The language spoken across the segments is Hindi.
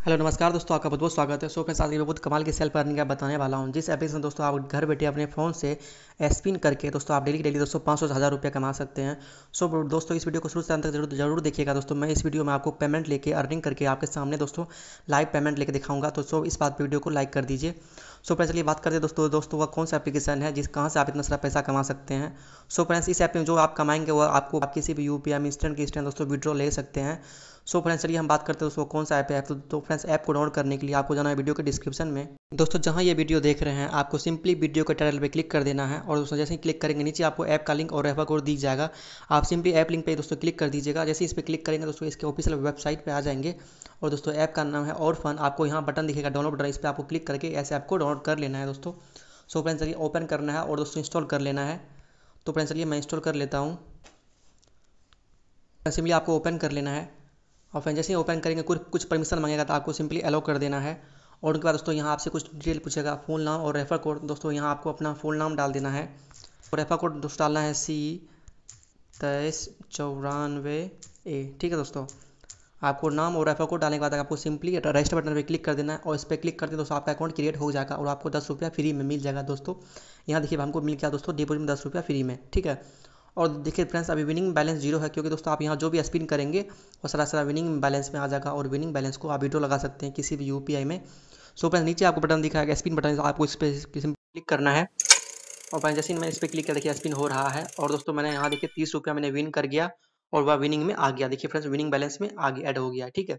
हेलो नमस्कार दोस्तों, आपका बहुत बहुत स्वागत है। सो फ्रेंड्स, आज मैं बहुत कमाल की सेल्फ अर्निंग का बताने वाला हूँ। जिस एप्लीकेशन दोस्तों आप घर बैठे अपने फ़ोन से स्पिन करके दोस्तों आप डेली डेली दोस्तों पाँच सौ हज़ार रुपये कमा सकते हैं। सो दोस्तों, इस वीडियो को शुरू से अंत तक ज़रूर ज़रूर देखिएगा दोस्तों। मैं इस वीडियो में आपको पेमेंट लेके अर्निंग करके आपके सामने दोस्तों लाइव पेमेंट लेके दिखाऊँगा। तो सो इस बात वीडियो को लाइक कर दीजिए। सो फ्रेंड्स, चलिए बात करते हैं दोस्तों दोस्तों का कौन सा एप्लीकेशन है, जिस कहाँ से आप इतना सारा पैसा कमा सकते हैं। सो फ्रेंड्स, इस ऐप में जो आप कमाएँगे, वो आपको आप किसी भी यू पी की इंस्टेंट दोस्तों विड्रॉ ले सकते हैं। सो फ्रेंड्स चलिए हम बात करते हैं दोस्तों कौन सा ऐप है? तो, तो फ्रेंड्स ऐप को डाउनलोड करने के लिए आपको जाना है वीडियो के डिस्क्रिप्शन में। दोस्तों जहाँ ये वीडियो देख रहे हैं आपको सिंपली वीडियो के टाइटल पे क्लिक कर देना है और दोस्तों जैसे ही क्लिक करेंगे नीचे आपको ऐप का लिंक और रेफर कोड दी जाएगा। आप सिंपली ऐप लिंक पर दोस्तों क्लिक कर दीजिएगा। जैसे इस पर क्लिक करेंगे दोस्तों इसके ऑफिशियल वेबसाइट पर आ जाएँगे और दोस्तों ऐप का नाम है और फन आपको यहाँ बटन दिखेगा डाउनलोड बटन इस पर आपको क्लिक करके ऐसे ऐप को डाउनलोड कर लेना है दोस्तों। सो फ्रेंड्स चलिए ओपन करना है और दोस्तों इंस्टॉल कर लेना है। तो फ्रेंड्स चलिए मैं इंस्टॉल कर लेता हूँ। सिंपली आपको ओपन कर लेना है। और फिर जैसे ही ओपन करेंगे कुछ कुछ परमिशन मांगेगा तो आपको सिंपली अलो कर देना है। और उनके बाद दोस्तों, यहाँ आपसे कुछ डिटेल पूछेगा फ़ोन नाम और रेफर कोड दोस्तों, यहाँ आपको अपना फ़ोन नाम डाल देना है। और रेफर कोड दोस्तों, डालना है सी तेईस चौरानवे ए ठीक है दोस्तों? आपको नाम और रेफर कोड डालने के बाद आपको सिंपली रजिस्टर बटन पर क्लिक कर देना है। और इस पर क्लिक करते दोस्तों, आपका अकाउंट क्रिएट हो जाएगा और आपको दस रुपया फ्री में मिल जाएगा दोस्तों। यहाँ देखिए, हमको मिल गया दोस्तों डिपोजिट में दस रुपया फ्री में। ठीक है? और देखिए फ्रेंड्स अभी विनिंग बैलेंस ज़ीरो है, क्योंकि दोस्तों आप यहाँ जो भी स्पिन करेंगे, वो सारा सारा विनिंग बैलेंस में आ जाएगा और विनिंग बैलेंस को आप विड्रो लगा सकते हैं किसी भी यूपीआई में। सो फ्रेंड्स नीचे आपको बटन दिखाएगा स्पिन बटन आपको इस पर क्लिक करना है। और फ्रेंड्स जैसे मैंने इस पर क्लिक किया, देखिए स्पिन हो रहा है। और दोस्तों, मैंने यहाँ देखिए तीस रुपया मैंने विन कर गया और वह विनिंग में आ गया। देखिए फ्रेंड्स विनिंग बैलेंस में आगे ऐड हो गया, ठीक है।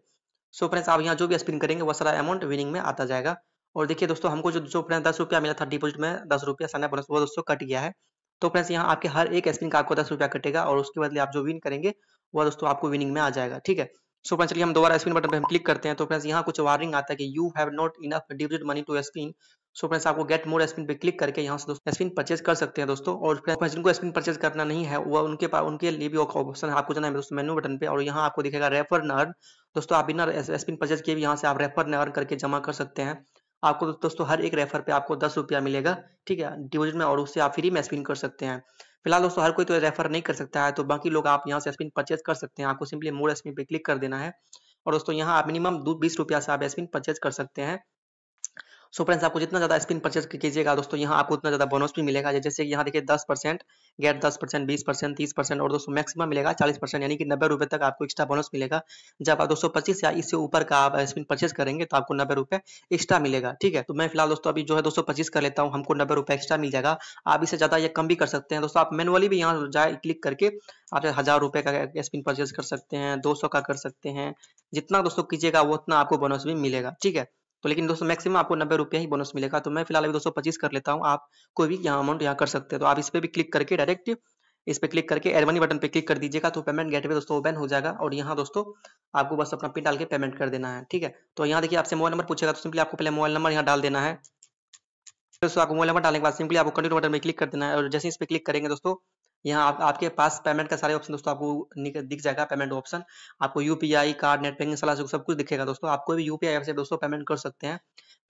सो फ्रेंड्स आप यहाँ जो भी स्पिन करेंगे वो सारा अमाउंट विनिंग में आता जाएगा। और देखिए दोस्तों, हमको जो जो फ्रेंड्स दस रुपया मिला था डिपोजिट में, दस रुपया साना बोनस वो दोस्तों कट गया है। तो फ्रेंड्स, यहाँ आपके हर एक स्पिन का आपको दस रुपया कटेगा और उसके बदले आप जो विन करेंगे, वह दोस्तों आपको विनिंग में आ जाएगा, ठीक है? सो फ्रेंड्स चलिए हम दोबारा स्पिन बटन पे हम क्लिक करते हैं। तो फ्रेंड्स यहाँ कुछ वार्निंग आता है कि you have not enough digit money to spin so friends आपको गेट मोर स्पिन पे क्लिक करके यहाँ से दोस्तों स्पिन परचेज कर सकते हैं दोस्तों। और फ्रेंड्स जिनको स्पिन परचेज करना नहीं है वो उनके पास उनके लिए भी ऑप्शन है। आपको जाना है दोस्तों मेनू बटन पे और यहाँ आपको दिखेगा रेफर नर्न दोस्तों, आप बिना स्पिन परचेज किए भी यहाँ से आप रेफर नर्न करके जमा कर सकते हैं। आपको दोस्तों हर एक रेफर पे आपको दस रुपया मिलेगा, ठीक है? डिपोजिट में और उससे आप फ्री में स्पिन कर सकते हैं। फ़िलहाल दोस्तों हर कोई तो रेफर नहीं कर सकता है तो बाकी लोग आप यहाँ से स्पिन परचेज कर सकते हैं। आपको सिंपली मोर स्पिन पे क्लिक कर देना है। और दोस्तों यहाँ आप मिनिमम बीस रुपया से आप स्पिन परचेज कर सकते हैं। सो फ्रेंड्स, आपको जितना ज़्यादा स्पिन परचेज कीजिएगा दोस्तों, यहाँ आपको उतना ज़्यादा बोनस भी मिलेगा। जैसे कि यहाँ देखिए दस परसेंट गेट दस परसेंट, बीस परसेंट, तीस परसेंट और दोस्तों मैक्सिमम मिलेगा चालीस परसेंट, यानी कि नब्बे रुपये तक आपको एक्स्ट्रा बोनस मिलेगा। जब आप दोस्तों पच्चीस या इससे ऊपर का आप स्पिन परचेज करेंगे तो आपको नब्बे रुपये एक्स्ट्रा मिलेगा, ठीक है? तो मैं फ़िलहाल दोस्तों अभी जो है दोस्तों पच्चीस कर लेता हूँ, हमको नब्बे रुपए एक्स्ट्रा मिल जाएगा। आप इससे ज़्यादा ये कम भी कर सकते हैं। दोस्तों आप मैनुअली भी यहाँ जाए, क्लिक करके आप हज़ार रुपये का स्पिन परचेज कर सकते हैं, दो सौ का कर सकते हैं। जितना दोस्तों कीजिएगा वो उतना आपको बोनस भी मिलेगा, ठीक है? तो लेकिन दोस्तों मैक्सिमम आपको नब्बे रुपया ही बोनस मिलेगा। तो मैं फ़िलहाल अभी दोस्तों पच्चीस कर लेता हूँ। आप कोई भी यहाँ अमाउंट यहाँ कर सकते हैं। तो आप इस पर भी क्लिक करके डायरेक्ट इस पर क्लिक करके एड मनी बटन पे क्लिक कर दीजिएगा। तो पेमेंट गेटवे दोस्तों ओपन हो जाएगा और यहाँ दोस्तों आपको बस अपना पिन डाल के पेमेंट कर देना है, ठीक है? तो यहाँ देखिए, आपसे मोबाइल नंबर पूछेगा तो सिंपली आपको पहले मोबाइल नंबर यहाँ डाल देना है। दोस्तों आपको मोबाइल नंबर डालने के बाद सिंपली आपको कंटिन्यू बटन में क्लिक कर देना है। और जैसे इस पर क्लिक करेंगे दोस्तों यहाँ आप, आपके पास पेमेंट का सारे ऑप्शन दोस्तों आपको दिख जाएगा पेमेंट ऑप्शन आपको यूपीआई कार्ड नेट बैंकिंग सलाह सब कुछ दिखेगा दोस्तों। आप कोई भी यूपीआई ऐप से दोस्तों पेमेंट कर सकते हैं।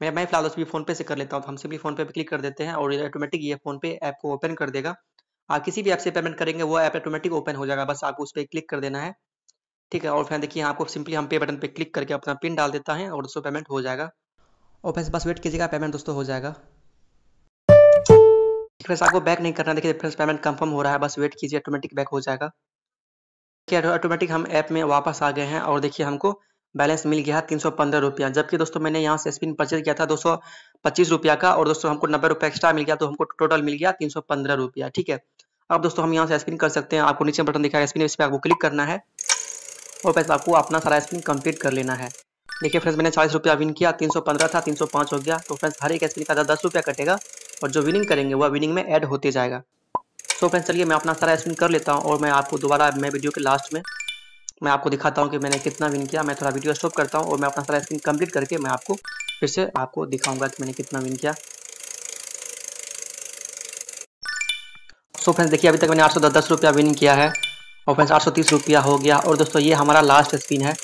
मैं मैं फ़िलहाल उसमें फ़ोन पे से कर लेता हूँ। तो हम सिंपली फ़ोन पे क्लिक कर देते हैं और ऑटोमेटिक ये फ़ोन पे ऐप को ओपन कर देगा। आप किसी भी ऐप से पेमेंट करेंगे वो ऐप ऑटोमेटिक ओपन हो जाएगा। बस आपको उस पर क्लिक कर देना है। ठीक है और फिर देखिए आपको सिंपली हम पे बटन पे क्लिक करके अपना पिन डाल देता है और दोस्तों पेमेंट हो जाएगा। और बस बस वेट कीजिएगा पेमेंट दोस्तों हो जाएगा। फ्रेंड्स आपको बैक नहीं करना, देखिए फ्रेंड्स पेमेंट कंफर्म हो रहा है, बस वेट कीजिए ऑटोमेटिक बैक हो जाएगा। ऑटोमेटिक हम ऐप में वापस आ गए हैं और देखिए, हमको बैलेंस मिल गया तीन सौ पंद्रह रुपया। जबकि दोस्तों, मैंने यहाँ से स्पिन परचेज किया था दो सौ पच्चीस रुपया का और दोस्तों, हमको नब्बे रुपया एक्स्ट्रा मिल गया तो हमको टोटल मिल गया तीन सौ पंद्रह रुपया, ठीक है? अब दोस्तों, हम यहाँ से स्पिन कर सकते हैं। आपको नीचे बटन दिखाया स्पिन इस पर आपको क्लिक करना है और पैसा आपको अपना सारा स्पिन कंप्लीट कर लेना है। देखिए फ्रेंड्स मैंने चालीस रुपया विन किया, तीन सौ पंद्रह था, तीन सौ पाँच हो गया। तो फ्रेंड्स हर एक स्पिन का दस रुपया कटेगा। और जो विनिंग करेंगे, वह विनिंग में ऐड होते जाएगा। तो फ्रेंड्स चलिए मैं अपना सारा स्पिन कर लेता हूँ और मैं आपको दोबारा मैं वीडियो के लास्ट में मैं आपको दिखाता हूँ कि मैंने कितना विन किया। मैं थोड़ा वीडियो स्टॉप करता हूँ और मैं अपना सारा स्क्रीन कंप्लीट करके मैं आपको फिर से आपको दिखाऊँगा कि मैंने कितना विन किया। सो फ्रेंड्स देखिए, अभी तक मैंने आठ सौ दस रुपया विन किया है और फ्रेंड्स आठ सौ तीस रुपया हो गया। और दोस्तों, ये हमारा लास्ट स्पिन है।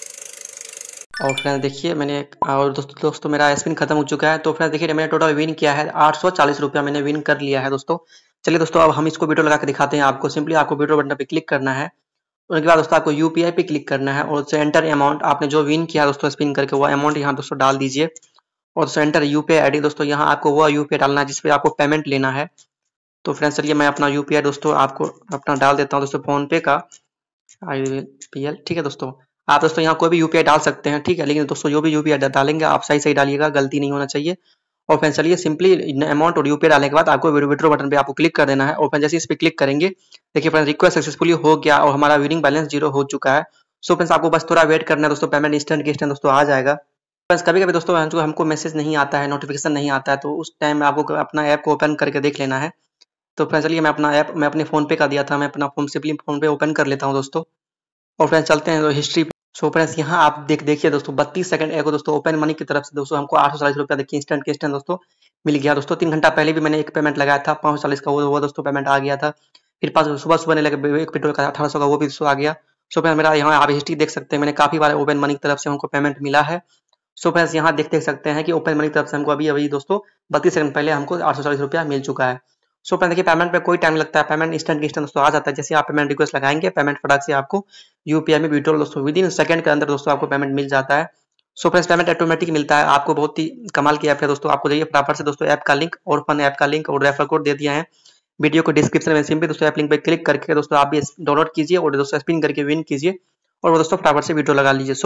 और फ्रेंड्स देखिए, मैंने और दोस्तों दोस्तों, मेरा स्पिन खत्म हो चुका है। तो फ्रेंड्स देखिए, मैंने टोटल विन किया है। आठ सौ चालीस रुपया मैंने विन कर लिया है, दोस्तों। चलिए, दोस्तों, अब हम इसको वीडियो लगा के दिखाते हैं आपको। सिंपली आपको वीडियो बटन पे क्लिक करना है। उसके बाद, दोस्तों, आपको यूपीआई पे क्लिक करना है और उससे एंटर अमाउंट आपने जो विन किया, दोस्तों स्पिन करके, वो अमाउंट यहाँ, दोस्तों, डाल दीजिए। और दोस्तों एंटर यू पी आई दोस्तों, यहाँ आपको वो यूपीआई डालना है, जिसपे आपको पेमेंट लेना है। तो फ्रेंड्स चलिए, मैं अपना यूपीआई दोस्तों, आपको अपना डाल देता हूँ, दोस्तों फ़ोन पे का। आई पी एल ठीक है, दोस्तों। आप दोस्तों यहाँ कोई भी यूपीआई डाल सकते हैं, ठीक है? लेकिन दोस्तों जो भी यूपीआई डालेंगे, आप सही सही डालिएगा, गलती नहीं होना चाहिए। और फ्रेंड्स चलिए सिंपली अमाउंट और यूपीआई डालने के बाद आपको विड्रो बटन पे आपको क्लिक कर देना है। और फ्रेंड्स जैसे इस पर क्लिक करेंगे, देखिए फ्रेंड रिक्वेस्ट सक्सेसफुली हो गया और हमारा विनिंग बैलेंस ज़ीरो हो चुका है। सो फ्रेंड्स आपको बस थोड़ा वेट करना है दोस्तों पेमेंट इंस्टेंट के इंस्टेंट दोस्तों आ जाएगा। फ्रेंड्स कभी कभी दोस्तों हमको हमको मैसेज नहीं आता है नोटिफिकेशन नहीं आता है तो उस टाइम आपको अपना ऐप को ओपन करके देख लेना है। तो फ्रेंड्स चलिए मैं अपना ऐप मैं अपने फ़ोन पे का दिया था, मैं अपना phone simply PhonePe open कर लेता हूँ दोस्तों। और फ्रेंड्स चलते हैं तो हिस्ट्री सो फ्रेंड्स यहाँ आप देख, देखिए दोस्तों, बत्तीस सेकंड एगो दोस्तों ओपन मनी की तरफ़ से दोस्तों हमको आठ सौ चालीस रुपया देखिए इंस्टेंट के इंस्टेंट दोस्तों मिल गया। दोस्तों, तीन घंटा पहले भी मैंने एक पेमेंट लगाया था, पाँच चालीस का वो वो दोस्तों पेमेंट आ गया था। फिर पास सुबह सुबह लगे एक पेट्रोल का अठारह सौ का वो भी दोस्तों आ गया। सो फ्रेंड्स मेरा यहाँ आप हिस्ट्री देख सकते हैं, मैंने काफ़ी बार ओपन मनी की तरफ़ से हमको पेमेंट मिला है। सो फ्रेंड्स यहाँ देख देख सकते हैं कि ओपन मनी की तरफ़ से हमको अभी अभी दोस्तों बत्तीस सेकंड पहले हमको आठ सौ चालीस रुपया मिल चुका है। सो फ्रेंड देखिए पेमेंट पे कोई टाइम लगता है। पेमेंट इंस्टेंट इंस्टेंट दोस्तों आ जाता है। जैसे आप पेमेंट रिक्वेस्ट लगाएँगे पेमेंट फटाक से आपको यूपीआई में विड्रॉल दोस्तों विद इन सेकंड के अंदर दोस्तों आपको पेमेंट मिल जाता है। सो फ्रेंड्स पेमेंट ऑटोमेटिक मिलता है। आपको बहुत ही कमाल की ऐप है दोस्तों आपको जाइए फटाफट से दोस्तों ऐप का लिंक और फन ऐप का लिंक और रेफर कोड दे दिया है। वीडियो को डिस्क्रिप्शन में सिंपली दोस्तों ऐप लिंक पे क्लिक करके दोस्तों आप भी डाउनलोड कीजिए और दोस्तों स्पिन करके विन कीजिए और दोस्तों फटाफट से वीडियो लगा लीजिए।